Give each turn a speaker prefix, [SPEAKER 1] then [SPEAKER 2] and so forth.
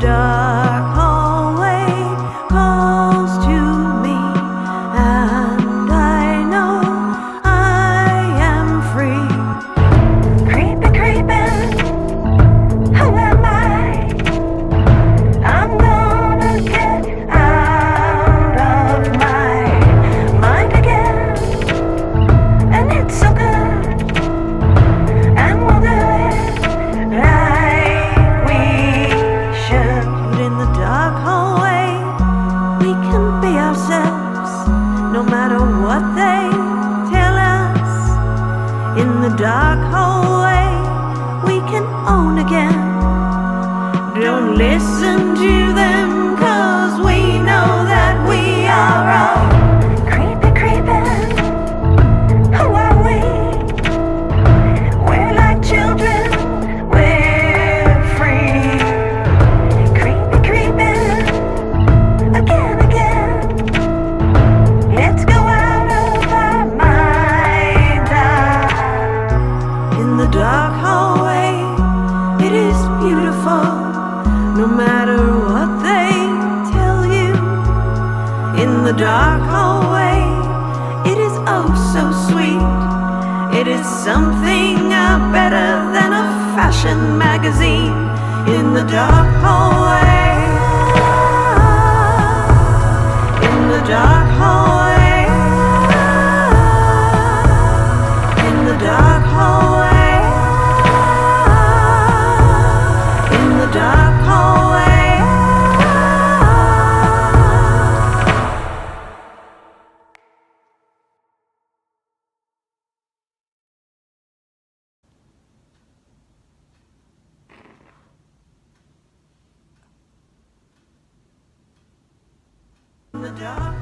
[SPEAKER 1] die. Dark beautiful, no matter what they tell you. In the dark hallway, it is oh so sweet. It is something better than a fashion magazine. In the dark hallway, in the dark In the dark